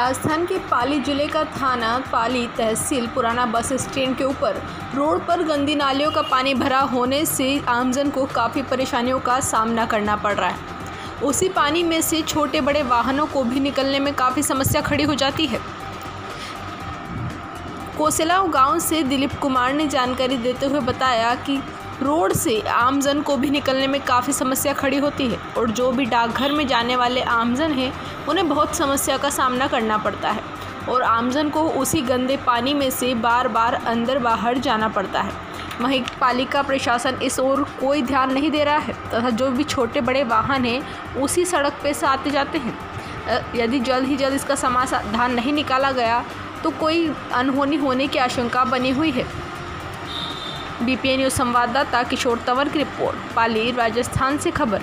राजस्थान के पाली ज़िले का थाना पाली तहसील पुराना बस स्टैंड के ऊपर रोड पर गंदी नालियों का पानी भरा होने से आमजन को काफ़ी परेशानियों का सामना करना पड़ रहा है। उसी पानी में से छोटे बड़े वाहनों को भी निकलने में काफ़ी समस्या खड़ी हो जाती है। कोसेलाव गाँव से दिलीप कुमार ने जानकारी देते हुए बताया कि रोड से आमजन को भी निकलने में काफ़ी समस्या खड़ी होती है और जो भी डाकघर में जाने वाले आमजन हैं, उन्हें बहुत समस्या का सामना करना पड़ता है और आमजन को उसी गंदे पानी में से बार बार अंदर बाहर जाना पड़ता है। वहीं पालिका प्रशासन इस ओर कोई ध्यान नहीं दे रहा है तथा जो भी छोटे बड़े वाहन हैं, उसी सड़क पर से आते जाते हैं। यदि जल्द ही जल्द इसका समाधान नहीं निकाला गया तो कोई अनहोनी होने की आशंका बनी हुई है। बीपीएन न्यूज़ संवाददाता किशोर तंवर की रिपोर्ट पाली राजस्थान से खबर।